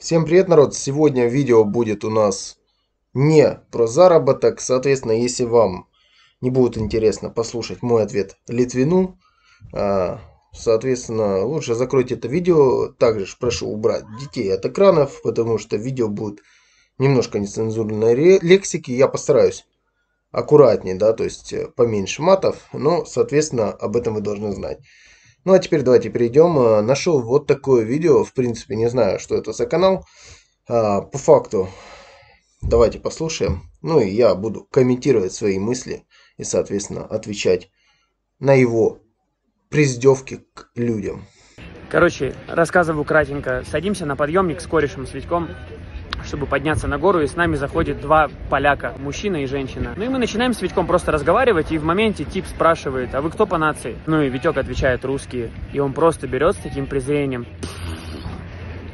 Всем привет, народ! Сегодня видео будет у нас не про заработок. Соответственно, если вам не будет интересно послушать мой ответ Литвину, а, соответственно, лучше закройте это видео. Также прошу убрать детей от экранов, потому что видео будет немножко нецензурной лексики. Я постараюсь аккуратнее, да, то есть э, поменьше матов, но, соответственно, об этом вы должны знать. Ну а теперь давайте перейдем. Э, нашел вот такое видео. В принципе, не знаю, что это за канал. А, по факту, давайте послушаем. Ну и я буду комментировать свои мысли и, соответственно, отвечать на его приздевки к людям. Короче, рассказываю кратенько. Садимся на подъемник с корешем, с Витьком чтобы подняться на гору, и с нами заходит два поляка, мужчина и женщина. Ну и мы начинаем с Витьком просто разговаривать, и в моменте тип спрашивает, а вы кто по нации? Ну и Витек отвечает, русские. И он просто берет с таким презрением.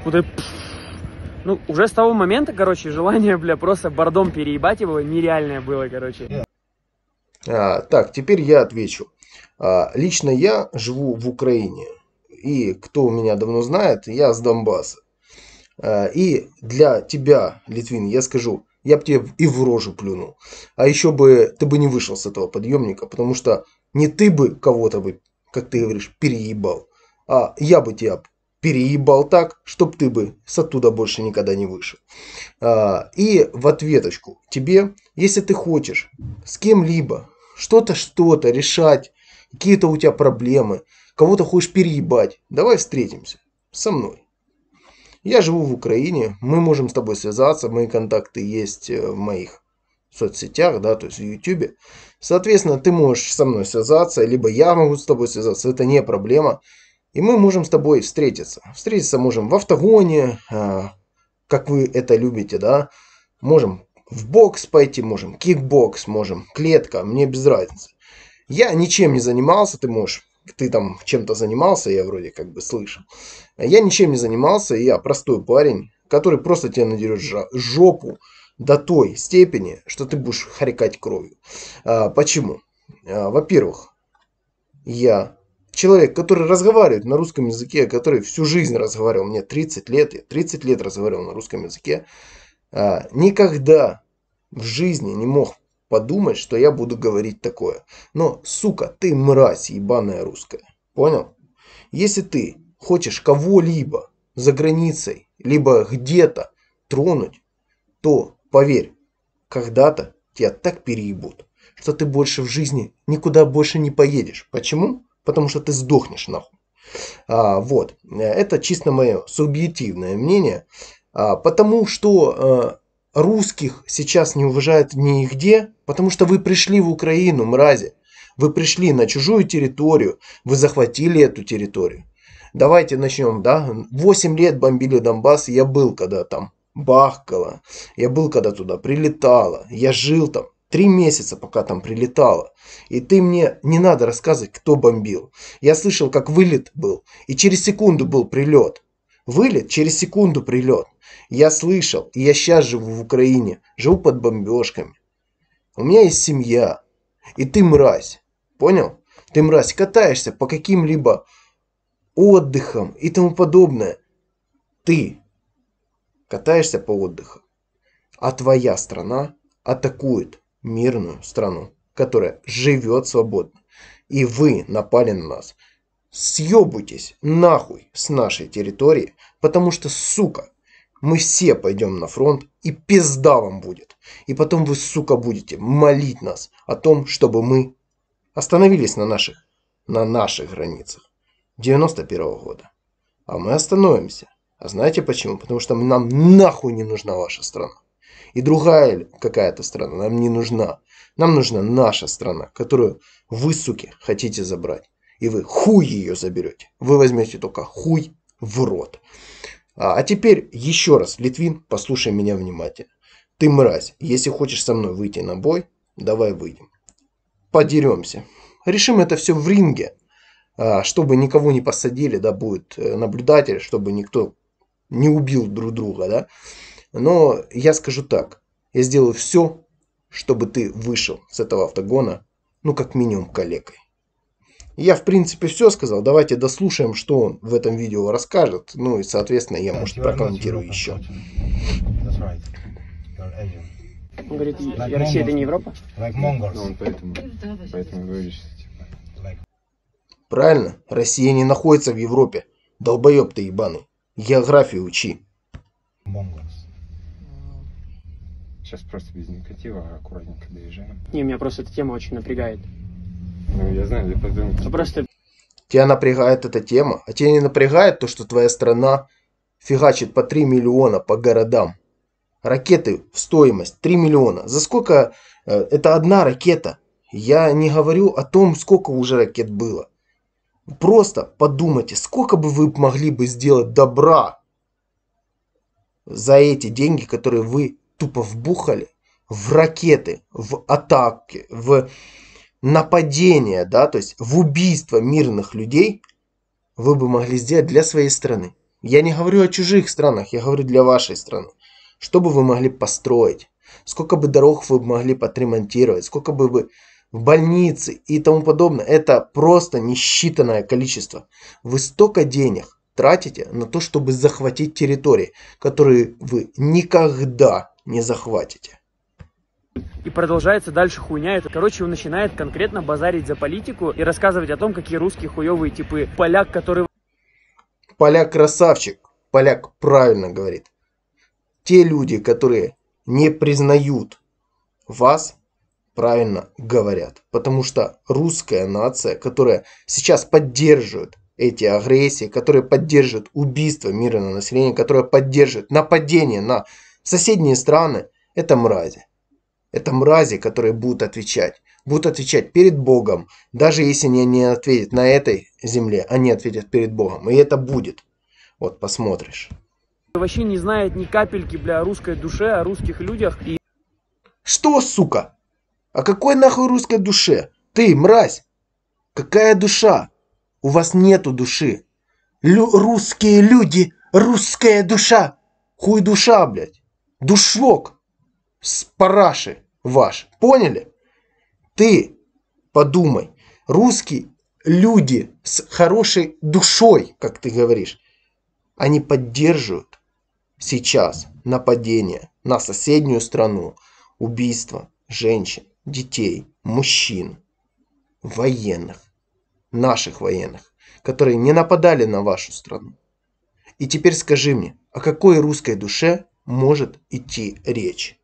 Куда ну, уже с того момента, короче, желание, бля, просто бордом переебать его нереальное было, короче. А, так, теперь я отвечу. А, лично я живу в Украине. И кто меня давно знает, я с Донбасса. А, и для тебя, Литвин, я скажу, я бы тебе и в рожу плюнул. А еще бы ты бы не вышел с этого подъемника, потому что не ты бы кого-то бы, как ты говоришь, переебал, а я бы тебя переебал так, чтоб ты бы с оттуда больше никогда не вышел. А, и в ответочку тебе, если ты хочешь с кем-либо что-то, что-то решать, какие-то у тебя проблемы, кого-то хочешь переебать, давай встретимся со мной. Я живу в Украине, мы можем с тобой связаться, мои контакты есть э, в моих соцсетях, да, то есть в YouTube. Соответственно, ты можешь со мной связаться, либо я могу с тобой связаться, это не проблема. И мы можем с тобой встретиться. Встретиться можем в автогоне, а, как вы это любите, да. Можем в бокс пойти, можем кикбокс, можем клетка, мне без разницы. Я ничем не занимался, ты можешь ты там чем-то занимался, я вроде как бы слышал. Я ничем не занимался, я простой парень, который просто тебе надерет жопу до той степени, что ты будешь харикать кровью. А, почему? А, во-первых, я человек, который разговаривает на русском языке, который всю жизнь разговаривал, мне 30 лет, я 30 лет разговаривал на русском языке, а, никогда в жизни не мог подумать, что я буду говорить такое. Но, сука, ты мразь ебаная русская. Понял? Если ты хочешь кого-либо за границей, либо где-то тронуть, то, поверь, когда-то тебя так переебут, что ты больше в жизни никуда больше не поедешь. Почему? Потому что ты сдохнешь нахуй. А, вот. Это чисто мое субъективное мнение. А, потому что а, русских сейчас не уважают нигде, потому что вы пришли в Украину, мрази. Вы пришли на чужую территорию, вы захватили эту территорию. Давайте начнем, да? 8 лет бомбили Донбасс, я был когда там бахкало, я был когда туда прилетало, я жил там три месяца, пока там прилетало. И ты мне не надо рассказывать, кто бомбил. Я слышал, как вылет был, и через секунду был прилет. Вылет, через секунду прилет. Я слышал, и я сейчас живу в Украине, живу под бомбежками. У меня есть семья, и ты мразь, понял? Ты мразь, катаешься по каким-либо отдыхам и тому подобное. Ты катаешься по отдыху, а твоя страна атакует мирную страну, которая живет свободно. И вы напали на нас. Съебуйтесь нахуй с нашей территории, потому что, сука, мы все пойдем на фронт, и пизда вам будет. И потом вы, сука, будете молить нас о том, чтобы мы остановились на наших, на наших границах 91 -го года. А мы остановимся. А знаете почему? Потому что нам нахуй не нужна ваша страна. И другая какая-то страна нам не нужна. Нам нужна наша страна, которую вы, суки, хотите забрать. И вы хуй ее заберете. Вы возьмете только хуй в рот. А, а теперь еще раз, Литвин, послушай меня внимательно. Ты мразь, если хочешь со мной выйти на бой, давай выйдем. Подеремся. Решим это все в ринге, а, чтобы никого не посадили, да, будет э, наблюдатель, чтобы никто не убил друг друга, да. Но я скажу так, я сделаю все, чтобы ты вышел с этого автогона, ну, как минимум, калекой. Я, в принципе, все сказал. Давайте дослушаем, что он в этом видео расскажет. Ну и, соответственно, я, может, прокомментирую еще. Он говорит, Like «Я- Россия это не Европа? Like Mongols. Ну, он поэтому, поэтому говоришь, типа, Правильно? Россия не находится в Европе. Долбоеб ты ебаный. Географию учи. Mongols. сейчас просто без негатива, а аккуратненько доезжаем. Не, меня просто эта тема очень напрягает. Ну, я знаю, я подумал, Ну, Просто Тебя напрягает эта тема, а тебя не напрягает то, что твоя страна фигачит по 3 миллиона по городам. Ракеты в стоимость 3 миллиона. За сколько? э, Это одна ракета. Я не говорю о том, сколько уже ракет было. Просто подумайте, сколько бы вы могли бы сделать добра за эти деньги, которые вы тупо вбухали в ракеты, в атаки, в нападения, да, то есть в убийство мирных людей, вы бы могли сделать для своей страны. Я не говорю о чужих странах, я говорю для вашей страны. Что бы вы могли построить? Сколько бы дорог вы могли подремонтировать? Сколько бы вы в больницы и тому подобное? Это просто несчитанное количество. Вы столько денег тратите на то, чтобы захватить территории, которые вы никогда не захватите. И продолжается дальше хуйня. Это, короче, он начинает конкретно базарить за политику и рассказывать о том, какие русские хуевые типы. Поляк, который Поляк красавчик. Поляк правильно говорит. Те люди, которые не признают вас, правильно говорят. Потому что русская нация, которая сейчас поддерживает эти агрессии, которая поддерживает убийство мирного населения, которая поддерживает нападение на соседние страны, это мрази. Это мрази, которые будут отвечать. Будут отвечать перед Богом. Даже если они не ответят на этой земле, они ответят перед Богом. И это будет. Вот посмотришь. вообще не знает ни капельки, бля, о русской душе, о русских людях. И Что, сука? О какой нахуй русской душе? Ты, мразь! Какая душа? У вас нету души. Лю- русские люди, русская душа. Хуй душа, блядь. Душлок. С параши ваш. Поняли? Ты подумай. Русские люди с хорошей душой, как ты говоришь, они поддерживают сейчас нападение на соседнюю страну, убийство женщин, детей, мужчин, военных, наших военных, которые не нападали на вашу страну. И теперь скажи мне, о какой русской душе может идти речь?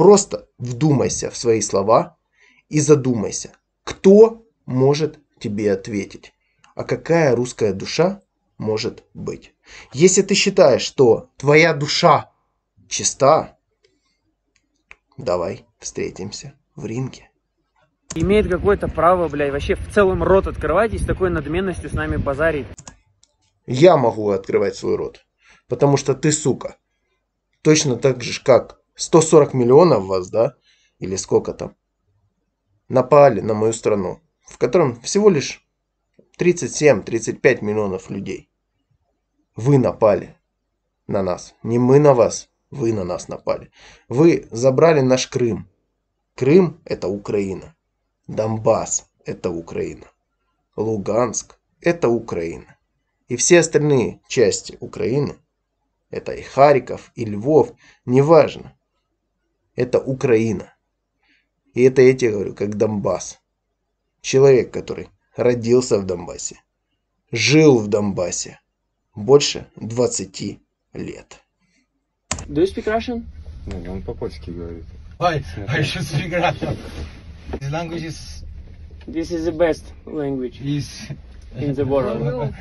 Просто вдумайся в свои слова и задумайся, кто может тебе ответить, а какая русская душа может быть. Если ты считаешь, что твоя душа чиста, давай встретимся в ринге. имеет какое-то право, бля, вообще в целом рот открывать и с такой надменностью с нами базарить. Я могу открывать свой рот, потому что ты сука. Точно так же, как 140 миллионов вас, да, или сколько там, напали на мою страну, в котором всего лишь 37-35 миллионов людей. Вы напали на нас. Не мы на вас, вы на нас напали. Вы забрали наш Крым. Крым – это Украина. Донбасс – это Украина. Луганск – это Украина. И все остальные части Украины – это и Харьков, и Львов, неважно. Это Украина. И это я тебе говорю, как Донбасс. Человек, который родился в Донбассе, жил в Донбассе больше 20 лет. Do you speak Russian? Ну, он по-польски говорит. Why? I should speak Russian. This language is This is the best language is in the world.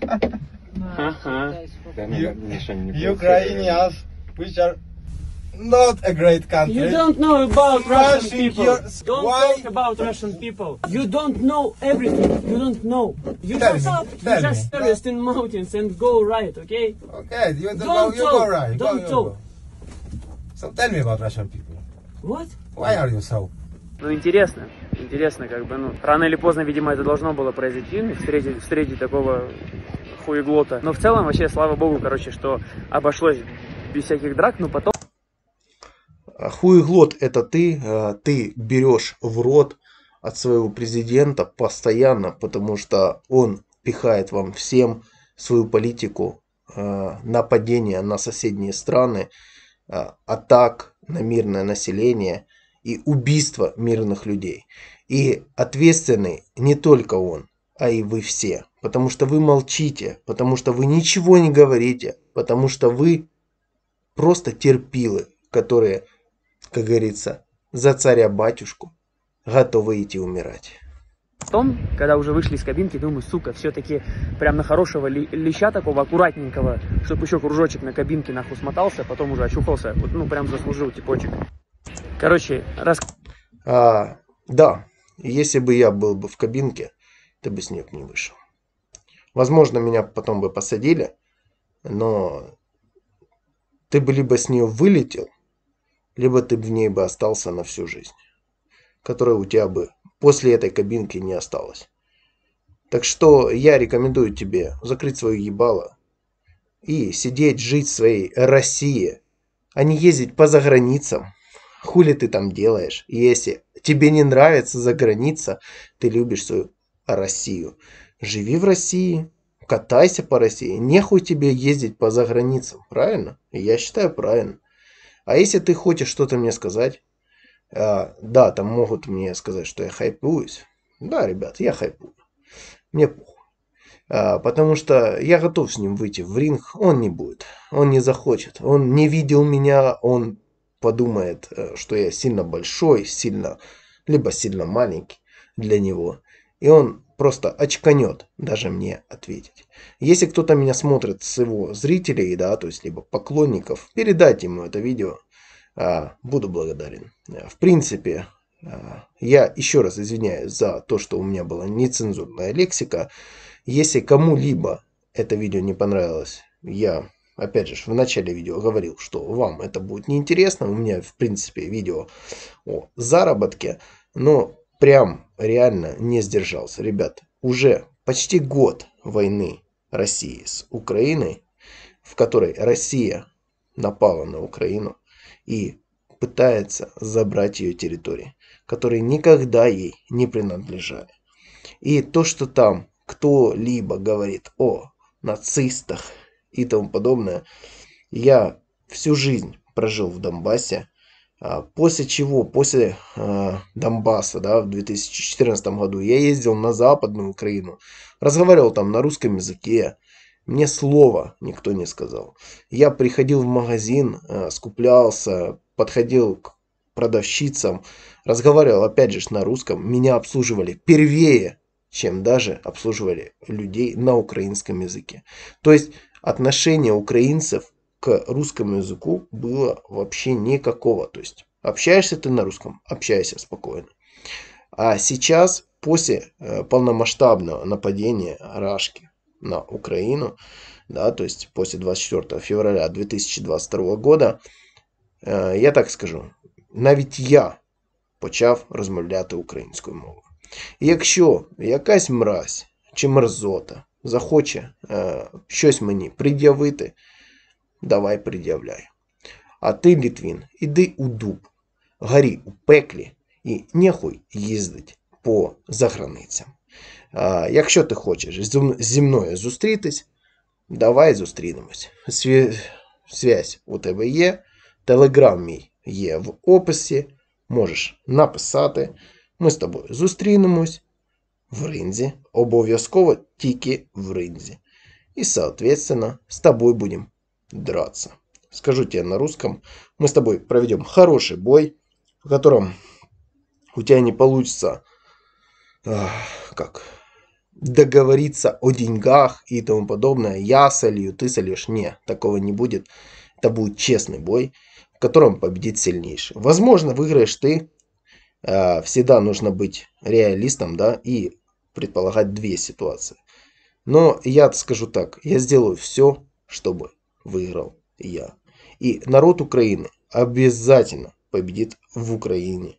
Ага. Да, ну, Ukrainians, which are not a great country. You don't know about Russian Russian people. here- Don't why- talk about Russian people. You don't know everything. You don't know. You Tell just, me, you tell just me. tourist in mountains and go right, okay? Okay, you, Don't go, you talk. go right. Go, Don't you talk. go. So tell me about Russian people. What? Why are you so? Ну, интересно. Интересно, как бы, ну, рано или поздно, видимо, это должно было произойти, ну, встретить, встретить такого хуеглота. Но в целом, вообще, слава богу, короче, что обошлось без всяких драк, но потом А Хуеглот это ты, а, ты берешь в рот от своего президента постоянно, потому что он пихает вам всем свою политику э, нападения на соседние страны, атак на мирное население и убийство мирных людей. И ответственный не только он, а и вы все. Потому что вы молчите, потому что вы ничего не говорите, потому что вы просто терпилы, которые, как говорится, за царя-батюшку готовы идти умирать. Потом, когда уже вышли из кабинки, думаю, сука, все-таки прям на хорошего ли, леща такого аккуратненького, чтобы еще кружочек на кабинке нахуй смотался, потом уже очухался, вот, ну прям заслужил типочек. Короче, раз... А, да, если бы я был бы в кабинке, ты бы снег не вышел. Возможно, меня потом бы посадили, но ты бы либо с нее вылетел, либо ты в ней бы остался на всю жизнь, которая у тебя бы после этой кабинки не осталась. Так что я рекомендую тебе закрыть свое ебало и сидеть, жить в своей России, а не ездить по заграницам. Хули ты там делаешь? Если тебе не нравится за граница, ты любишь свою Россию. Живи в России, катайся по России. Нехуй тебе ездить по заграницам, правильно? Я считаю правильно. А если ты хочешь что-то мне сказать, а, да, там могут мне сказать, что я хайпуюсь. Да, ребят, я хайпую. Мне похуй. А, потому что я готов с ним выйти в ринг. Он не будет. Он не захочет. Он не видел меня. Он подумает, э, что я сильно большой, сильно, либо сильно маленький для него. И он просто очканет даже мне ответить. Если кто-то меня смотрит с его зрителей, да, то есть либо поклонников, передайте ему это видео. А, буду благодарен. В принципе, а, я еще раз извиняюсь за то, что у меня была нецензурная лексика. Если кому-либо это видео не понравилось, я, опять же, в начале видео говорил, что вам это будет неинтересно. У меня, в принципе, видео о заработке, но прям реально не сдержался. Ребят, уже почти год войны России с Украиной, в которой Россия напала на Украину и пытается забрать ее территории, которые никогда ей не принадлежали. И то, что там кто-либо говорит о нацистах и тому подобное, я всю жизнь прожил в Донбассе, после чего, после э, Донбасса, да, в 2014 году, я ездил на Западную Украину, разговаривал там на русском языке, мне слова никто не сказал. Я приходил в магазин, э, скуплялся, подходил к продавщицам, разговаривал опять же на русском, меня обслуживали первее, чем даже обслуживали людей на украинском языке. То есть отношение украинцев к русскому языку было вообще никакого. То есть общаешься ты на русском, общайся спокойно. А сейчас, после э, полномасштабного нападения Рашки на Украину, да, то есть после 24 февраля 2022 года, э, я так скажу, навіть я почав розмовляти українською мовою. Якщо якась мразь чи мерзота захоче е, щось мені пред'явити, давай пред'являй. А ти, Літвін, іди у дуб, горі у пеклі і нехуй їздить по заграницям. А, Якщо ти хочеш зі мною зустрітись, давай зустрінемось. Связь у тебе є, телеграм мій є в описі. Можеш написати. Ми з тобою зустрінемось в ринзі. Обов'язково тільки в ринзі. И, соответственно, с тобой будем драться. Скажу тебе на русском, мы с тобой проведем хороший бой, в котором у тебя не получится, как, договориться о деньгах и тому подобное. Я солью, ты сольешь. Не, такого не будет. Это будет честный бой, в котором победит сильнейший. Возможно, выиграешь ты. Э, всегда нужно быть реалистом, да, и предполагать две ситуации. Но я скажу так, я сделаю все, чтобы выиграл я. И народ Украины обязательно победит в Украине.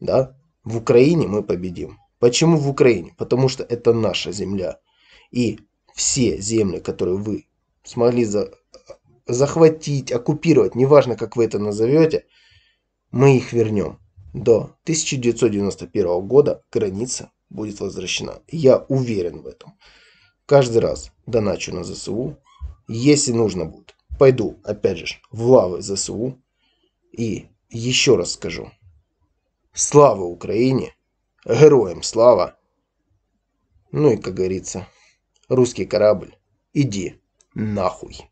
Да? В Украине мы победим. Почему в Украине? Потому что это наша земля. И все земли, которые вы смогли за... захватить, оккупировать, неважно, как вы это назовете, мы их вернем. до 1991 года граница будет возвращена. Я уверен в этом. Каждый раз доначу на ЗСУ. Если нужно будет, пойду, опять же, в лавы ЗСУ. И еще раз скажу. Слава Украине! Героям слава! Ну и, как говорится, русский корабль, иди нахуй.